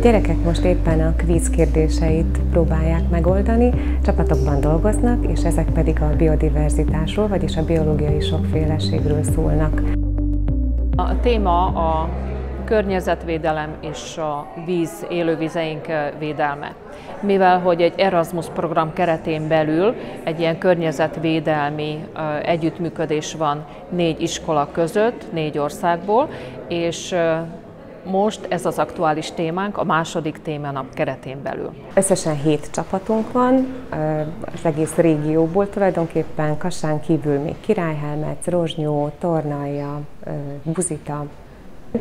gyerekek most éppen a kvíz kérdéseit próbálják megoldani, csapatokban dolgoznak, és ezek pedig a biodiverzitásról, vagyis a biológiai sokféleségről szólnak. A téma a környezetvédelem és a víz, élővizeink védelme. Mivel, hogy egy Erasmus program keretén belül egy ilyen környezetvédelmi együttműködés van négy iskola között, négy országból, és most ez az aktuális témánk a második témanap keretén belül. Összesen hét csapatunk van, az egész régióból tulajdonképpen Kassán kívül még Királyhelmec, Rozsnyó, Tornalja, Buzita,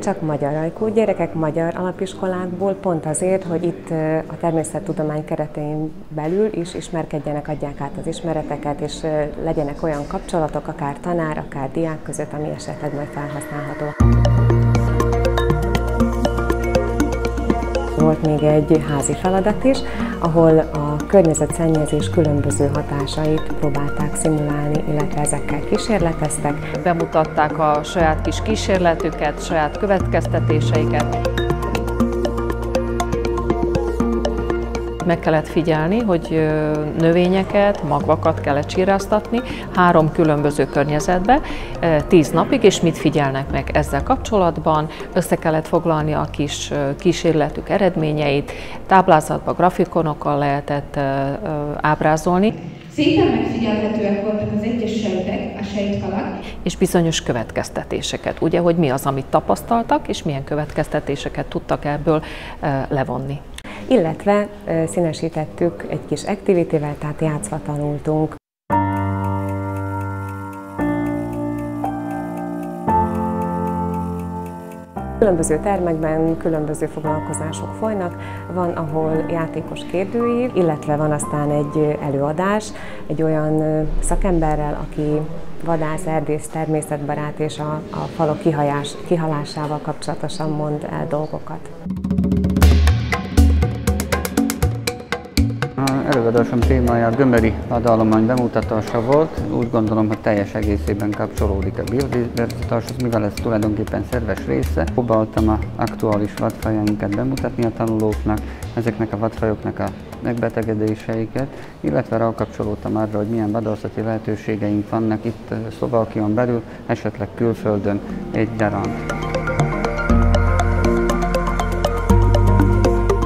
csak magyar ajkú gyerekek magyar alapiskolákból, pont azért, hogy itt a természettudomány keretein belül is ismerkedjenek, adják át az ismereteket, és legyenek olyan kapcsolatok, akár tanár, akár diák között, ami esetleg majd felhasználható. Volt még egy házi feladat is, ahol a környezetszennyezés különböző hatásait próbálták szimulálni, illetve ezekkel kísérleteztek. Bemutatták a saját kis kísérletüket, saját következtetéseiket. Meg kellett figyelni, hogy növényeket, magvakat kellett csíráztatni három különböző környezetbe, tíz napig, és mit figyelnek meg ezzel kapcsolatban. Össze kellett foglalni a kis kísérletük eredményeit, táblázatba, grafikonokkal lehetett ábrázolni. Szépen megfigyelhetőek voltak az egyes sejtek, a sejtfalak. És bizonyos következtetéseket, ugye, hogy mi az, amit tapasztaltak, és milyen következtetéseket tudtak ebből levonni illetve színesítettük egy kis aktivitével, tehát játszva tanultunk. Különböző termekben különböző foglalkozások folynak, van, ahol játékos kérdőív, illetve van aztán egy előadás egy olyan szakemberrel, aki vadász, erdész, természetbarát és a, a falok kihajás, kihalásával kapcsolatosan mond el dolgokat. Előadásom témája a gömberi vadállomány bemutatása volt. Úgy gondolom, hogy teljes egészében kapcsolódik a biodiverzitáshoz, mivel ez tulajdonképpen szerves része. Próbáltam a aktuális vadfajainkat bemutatni a tanulóknak, ezeknek a vadfajoknak a megbetegedéseiket, illetve rákapcsolódtam arra, hogy milyen vadászati lehetőségeink vannak itt Szlovákián belül, esetleg külföldön egyaránt.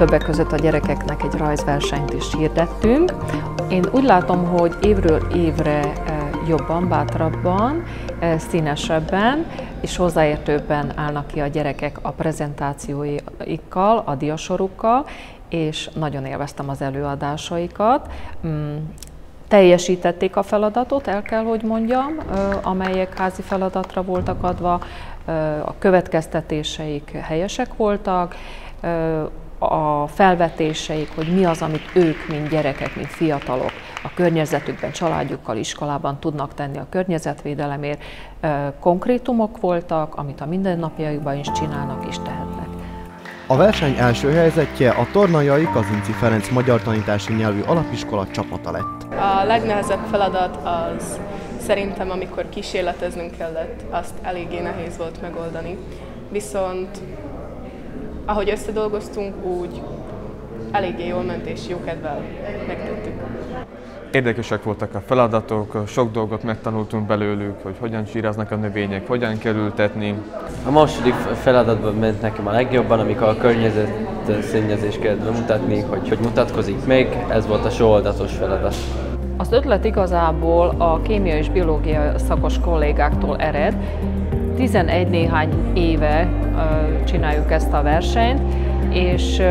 Többek között a gyerekeknek egy rajzversenyt is hirdettünk. Én úgy látom, hogy évről évre eh, jobban, bátrabban, eh, színesebben és hozzáértőbben állnak ki a gyerekek a prezentációikkal, a diasorukkal, és nagyon élveztem az előadásaikat. Mm, teljesítették a feladatot, el kell, hogy mondjam, amelyek házi feladatra voltak adva, a következtetéseik helyesek voltak, a felvetéseik, hogy mi az, amit ők, mint gyerekek, mint fiatalok a környezetükben, családjukkal, iskolában tudnak tenni a környezetvédelemért. Konkrétumok voltak, amit a mindennapjaikban is csinálnak és tehetnek. A verseny első helyzetje a Tornajai Kazinci Ferenc Magyar Tanítási Nyelvű Alapiskola csapata lett. A legnehezebb feladat az szerintem, amikor kísérleteznünk kellett, azt eléggé nehéz volt megoldani. Viszont ahogy összedolgoztunk, úgy eléggé jól ment és jó kedvel megtettük. Érdekesek voltak a feladatok, sok dolgot megtanultunk belőlük, hogy hogyan síráznak a növények, hogyan kell ültetni. A második feladatban ment nekem a legjobban, amikor a környezet szennyezést kellett bemutatni, hogy hogy mutatkozik meg, ez volt a sóoldatos feladat. Az ötlet igazából a kémia és biológia szakos kollégáktól ered, 11 néhány éve csináljuk ezt a versenyt, és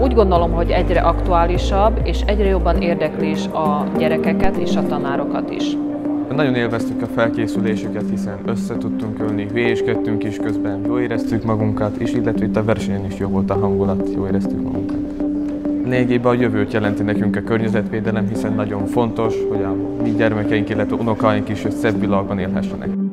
úgy gondolom, hogy egyre aktuálisabb, és egyre jobban érdekli is a gyerekeket és a tanárokat is. Nagyon élveztük a felkészülésüket, hiszen össze tudtunk ülni, hülyéskedtünk is közben, jól éreztük magunkat, és illetve itt a versenyen is jó volt a hangulat, jól éreztük magunkat. Lényegében a jövőt jelenti nekünk a környezetvédelem, hiszen nagyon fontos, hogy a mi gyermekeink, illetve unokáink is szebb világban élhessenek.